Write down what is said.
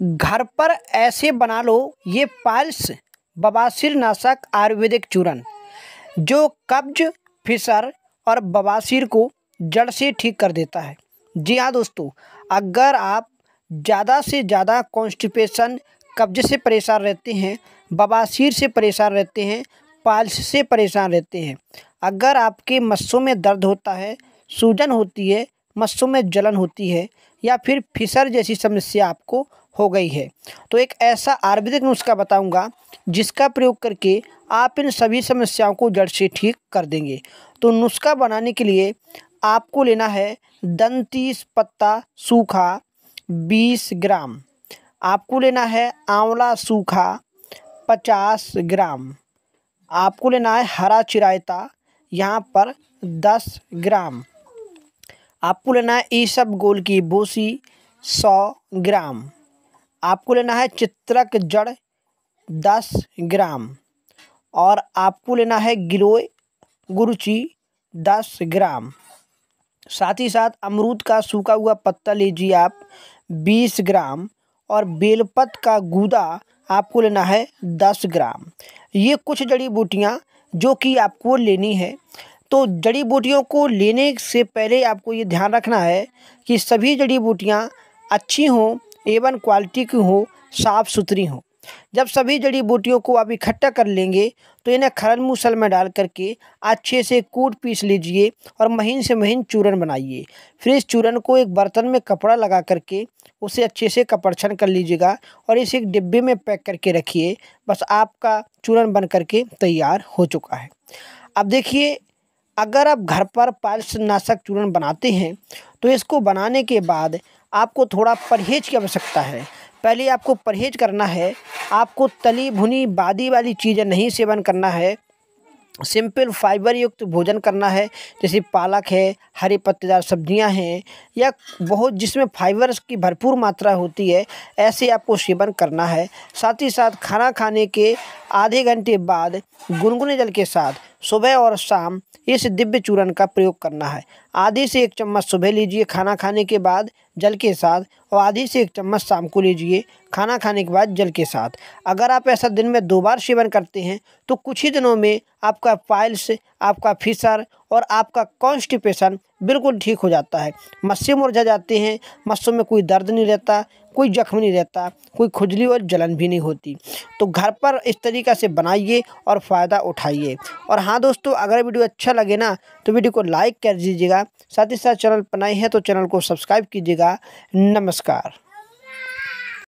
घर पर ऐसे बना लो, ये पाइल्स बवासीर नाशक आयुर्वेदिक चूर्ण जो कब्ज, फिसर और बवासीर को जड़ से ठीक कर देता है। जी हाँ दोस्तों, अगर आप ज़्यादा से ज़्यादा कॉन्स्टिपेशन कब्ज से परेशान रहते हैं बवासीर से परेशान रहते हैं पाल्स से परेशान रहते हैं, अगर आपके मस्सों में दर्द होता है, सूजन होती है, मस्सों में जलन होती है, या फिर फिसर जैसी समस्या आपको हो गई है। तो एक ऐसा आयुर्वेदिक नुस्खा बताऊँगा, जिसका प्रयोग करके आप इन सभी समस्याओं को जड़ से ठीक कर देंगे। तो नुस्खा बनाने के लिए आपको लेना है दंतीस पत्ता सूखा बीस ग्राम। आपको लेना है आंवला सूखा पचास ग्राम। आपको लेना है हरा चिरायता, यहाँ पर दस ग्राम। आपको लेना है ईसब गोल की बोसी सौ ग्राम। आपको लेना है चित्रक जड़ दस ग्राम और आपको लेना है गिलोय गुरुची दस ग्राम। साथ ही साथ अमरूद का सूखा हुआ पत्ता लीजिए आप बीस ग्राम और बेलपत का गूदा आपको लेना है दस ग्राम। ये कुछ जड़ी बूटियाँ जो कि आपको लेनी है। तो जड़ी बूटियों को लेने से पहले आपको ये ध्यान रखना है कि सभी जड़ी बूटियाँ अच्छी हों एवन क्वालिटी की हो साफ़ सुथरी हों। जब सभी जड़ी बूटियों को आप इकट्ठा कर लेंगे तो इन्हें खरन मूसल में डाल करके अच्छे से कूट पीस लीजिए और महीन से महीन चूरन बनाइए। फिर इस चूरन को एक बर्तन में कपड़ा लगा करके उसे अच्छे से कपड़छन कर लीजिएगा और इसे एक डिब्बे में पैक करके रखिए। बस आपका चूरन बन करके तैयार हो चुका है। अब देखिए, अगर आप घर पर पायल्स नाशक चूर्ण बनाते हैं तो इसको बनाने के बाद आपको थोड़ा परहेज की आवश्यकता है। पहले आपको परहेज करना है। आपको तली भुनी बादी वाली चीज़ें नहीं सेवन करना है। सिंपल फाइबर युक्त भोजन करना है, जैसे पालक है, हरी पत्तेदार सब्ज़ियाँ हैं, या बहुत जिसमें फाइबर की भरपूर मात्रा होती है, ऐसे आपको सेवन करना है। साथ ही साथ खाना खाने के आधे घंटे बाद गुनगुने जल के साथ सुबह और शाम इस दिव्य चूर्ण का प्रयोग करना है। आधी से एक चम्मच सुबह लीजिए खाना खाने के बाद जल के साथ और आधी से एक चम्मच शाम को लीजिए खाना खाने के बाद जल के साथ। अगर आप ऐसा दिन में दो बार सेवन करते हैं तो कुछ ही दिनों में आपका पाइल्स, आपका फिसर और आपका कॉन्स्टिपेशन बिल्कुल ठीक हो जाता है। मस्से मुरझा जाते हैं, मस्सों में कोई दर्द नहीं रहता, कोई जख्म नहीं रहता, कोई खुजली और जलन भी नहीं होती। तो घर पर इस तरीक़ा से बनाइए और फ़ायदा उठाइए। और हाँ दोस्तों, अगर वीडियो अच्छा लगे ना तो वीडियो को लाइक कर दीजिएगा। साथ ही साथ चैनल बनाए हैं तो चैनल को सब्सक्राइब कीजिएगा। नमस्कार।